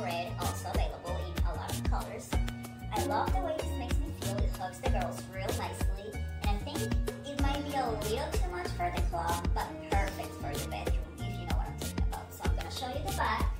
and also available in a lot of colors. I love the way this makes me feel. It hugs the girls real nicely. And I think it might be a little too much for the club, but perfect for the bedroom, if you know what I'm talking about. So I'm going to show you the back.